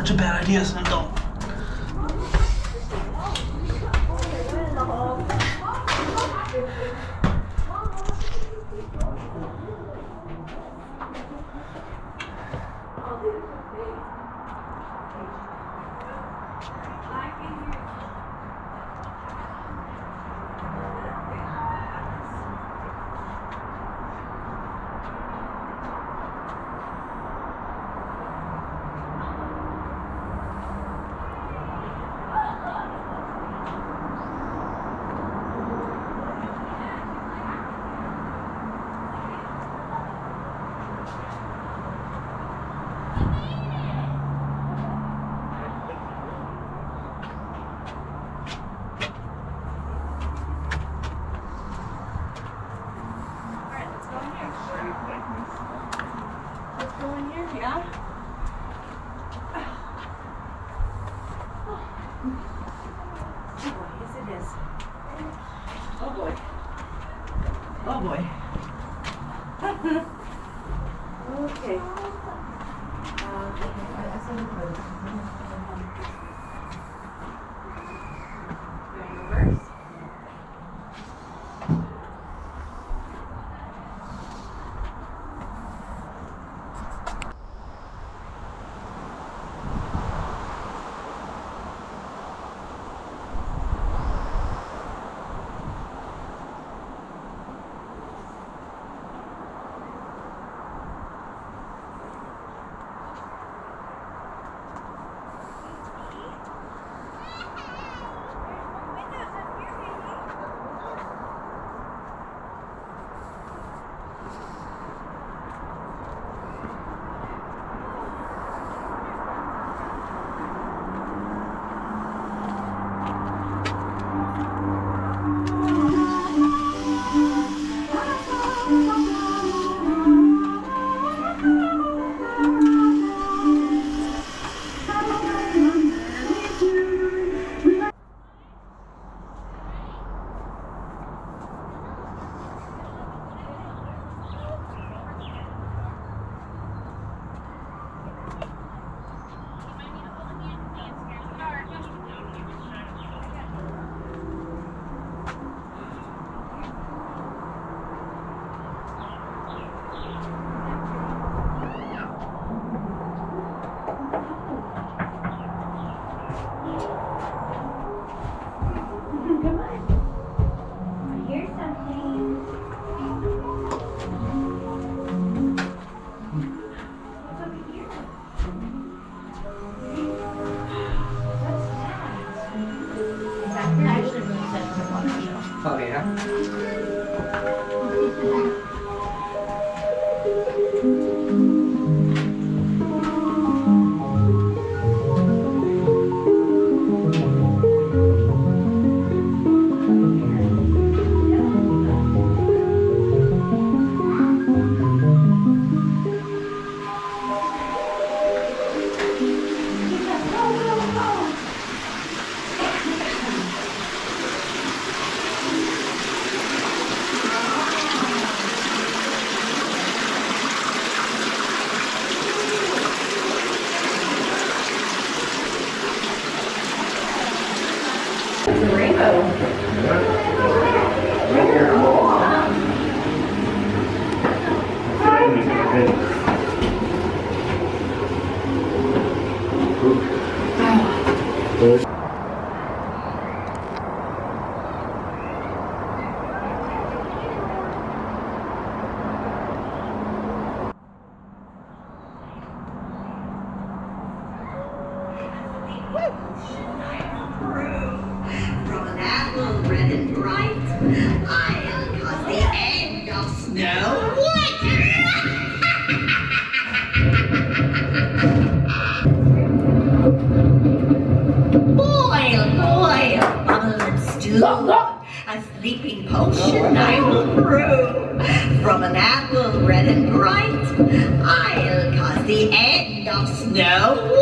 such a bad idea as an adult. 好给他。Yeah. Snow.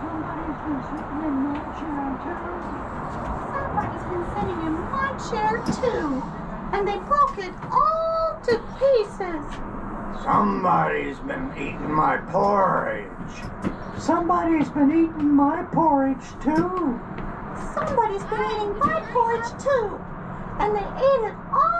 Somebody's been sitting in my chair too. Somebody's been sitting in my chair too. And they broke it all to pieces. Somebody's been eating my porridge. Somebody's been eating my porridge too. Somebody's been eating my porridge too. And they ate it all